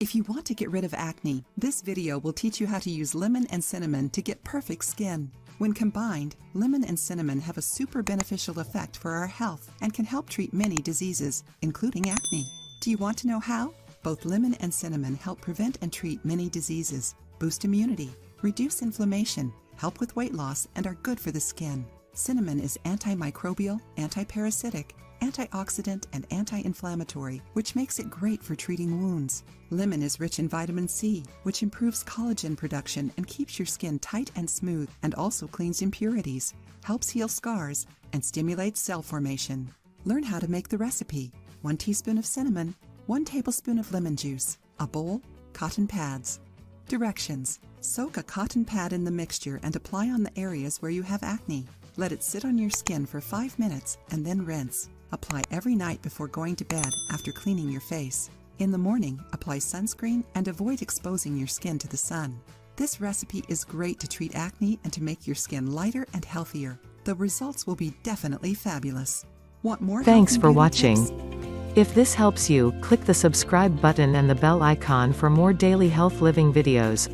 If you want to get rid of acne, this video will teach you how to use lemon and cinnamon to get perfect skin. When combined, lemon and cinnamon have a super beneficial effect for our health and can help treat many diseases, including acne. Do you want to know how? Both lemon and cinnamon help prevent and treat many diseases, boost immunity, reduce inflammation, help with weight loss, and are good for the skin. Cinnamon is antimicrobial, antiparasitic, antioxidant, and anti-inflammatory, which makes it great for treating wounds. Lemon is rich in vitamin C, which improves collagen production and keeps your skin tight and smooth, and also cleans impurities, helps heal scars, and stimulates cell formation. Learn how to make the recipe. 1 teaspoon of cinnamon, 1 tablespoon of lemon juice, a bowl, cotton pads. Directions. Soak a cotton pad in the mixture and apply on the areas where you have acne. Let it sit on your skin for 5 minutes and then rinse. Apply every night before going to bed after cleaning your face. In the morning, apply sunscreen and avoid exposing your skin to the sun. This recipe is great to treat acne and to make your skin lighter and healthier. The results will be definitely fabulous. Want more? Thanks for watching. tips? If this helps you, click the subscribe button and the bell icon for more daily health living videos.